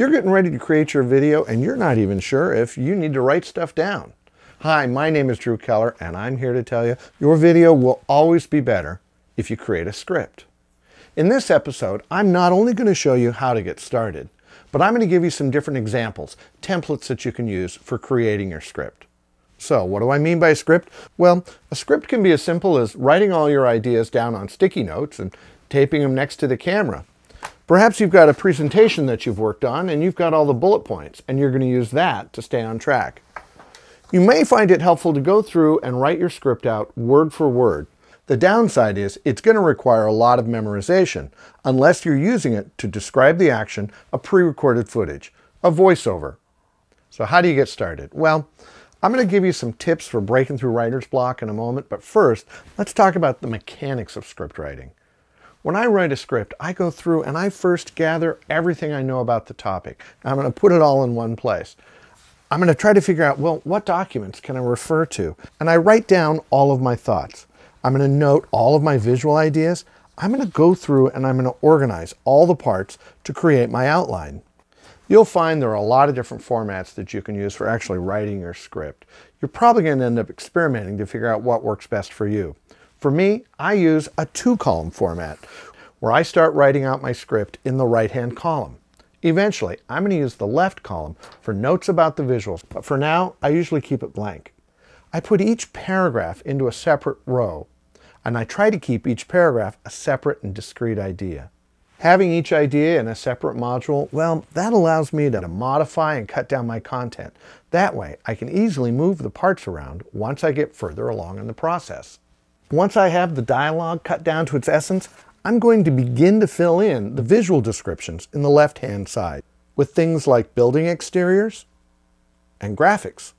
You're getting ready to create your video and you're not even sure if you need to write stuff down. Hi, my name is Drew Keller and I'm here to tell you your video will always be better if you create a script. In this episode, I'm not only going to show you how to get started, but I'm going to give you some different examples, templates that you can use for creating your script. So what do I mean by script? Well, a script can be as simple as writing all your ideas down on sticky notes and taping them next to the camera. Perhaps you've got a presentation that you've worked on and you've got all the bullet points and you're going to use that to stay on track. You may find it helpful to go through and write your script out word for word. The downside is it's going to require a lot of memorization unless you're using it to describe the action of pre-recorded footage, a voiceover. So how do you get started? Well, I'm going to give you some tips for breaking through writer's block in a moment, but first, let's talk about the mechanics of script writing. When I write a script, I go through and I first gather everything I know about the topic. I'm going to put it all in one place. I'm going to try to figure out, well, what documents can I refer to? And I write down all of my thoughts. I'm going to note all of my visual ideas. I'm going to go through and I'm going to organize all the parts to create my outline. You'll find there are a lot of different formats that you can use for actually writing your script. You're probably going to end up experimenting to figure out what works best for you. For me, I use a two-column format where I start writing out my script in the right-hand column. Eventually, I'm going to use the left column for notes about the visuals, but for now, I usually keep it blank. I put each paragraph into a separate row, and I try to keep each paragraph a separate and discrete idea. Having each idea in a separate module, well, that allows me to modify and cut down my content. That way, I can easily move the parts around once I get further along in the process. Once I have the dialogue cut down to its essence, I'm going to begin to fill in the visual descriptions in the left-hand side with things like building exteriors and graphics.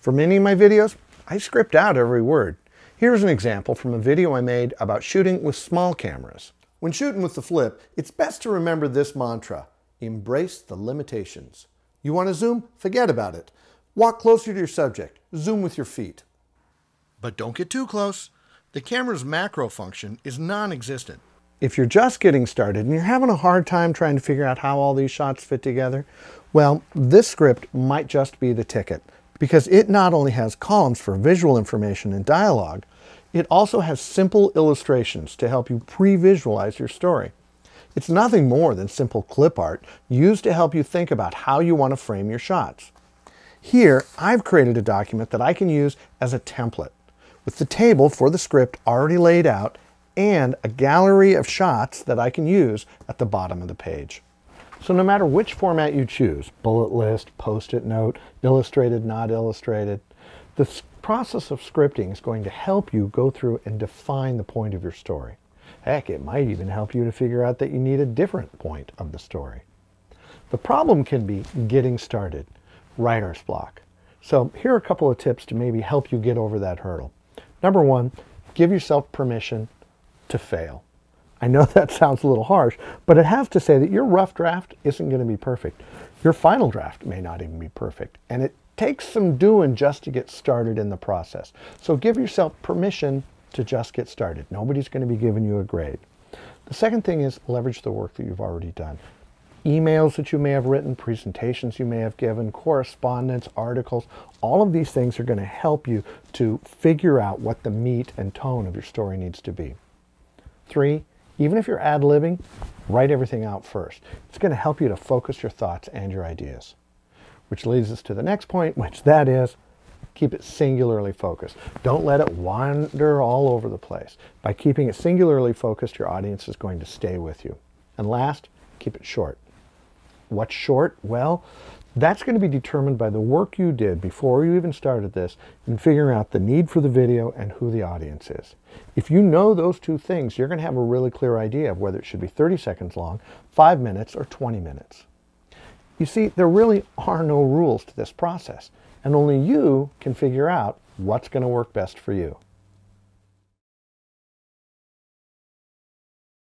For many of my videos, I script out every word. Here's an example from a video I made about shooting with small cameras. When shooting with the flip, it's best to remember this mantra, embrace the limitations. You want to zoom? Forget about it. Walk closer to your subject. Zoom with your feet. But don't get too close. The camera's macro function is non-existent. If you're just getting started and you're having a hard time trying to figure out how all these shots fit together, well, this script might just be the ticket because it not only has columns for visual information and dialogue, it also has simple illustrations to help you pre-visualize your story. It's nothing more than simple clip art used to help you think about how you want to frame your shots. Here, I've created a document that I can use as a template with the table for the script already laid out and a gallery of shots that I can use at the bottom of the page. So no matter which format you choose, bullet list, post-it note, illustrated, not illustrated, the process of scripting is going to help you go through and define the point of your story. Heck, it might even help you to figure out that you need a different point of the story. The problem can be getting started, writer's block. So here are a couple of tips to maybe help you get over that hurdle. Number one, give yourself permission to fail. I know that sounds a little harsh, but it has to say that your rough draft isn't going to be perfect. Your final draft may not even be perfect. And it takes some doing just to get started in the process. So give yourself permission to just get started. Nobody's going to be giving you a grade. The second thing is leverage the work that you've already done emails that you may have written, presentations you may have given, correspondence, articles, all of these things are going to help you to figure out what the meat and tone of your story needs to be. Three, even if you're ad-libbing, write everything out first. It's going to help you to focus your thoughts and your ideas. Which leads us to the next point, which that is, keep it singularly focused. Don't let it wander all over the place. By keeping it singularly focused, your audience is going to stay with you. And last, keep it short. What's short? Well, that's going to be determined by the work you did before you even started this in figuring out the need for the video and who the audience is. If you know those two things, you're going to have a really clear idea of whether it should be 30 seconds long, 5 minutes, or 20 minutes. You see, there really are no rules to this process, and only you can figure out what's going to work best for you.